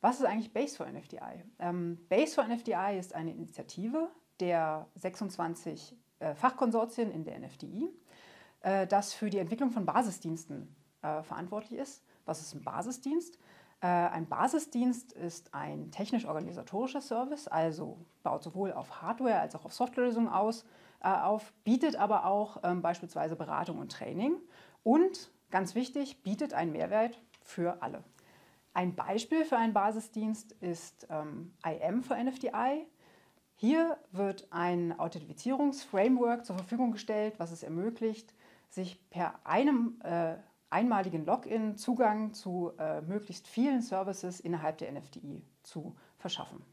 Was ist eigentlich Base for NFDI? Ähm, Base for NFDI ist eine Initiative der 26 äh, Fachkonsortien in der NFDI, äh, das für die Entwicklung von Basisdiensten äh, verantwortlich ist. Was ist ein Basisdienst? Äh, ein Basisdienst ist ein technisch-organisatorischer Service, also baut sowohl auf Hardware als auch auf Softwarelösungen aus, äh, auf, bietet aber auch ähm, beispielsweise Beratung und Training und, ganz wichtig, bietet einen Mehrwert für alle. Ein Beispiel für einen Basisdienst ist ähm, IM für NFDI. Hier wird ein Authentifizierungsframework zur Verfügung gestellt, was es ermöglicht, sich per einem äh, einmaligen Login Zugang zu äh, möglichst vielen Services innerhalb der NFDI zu verschaffen.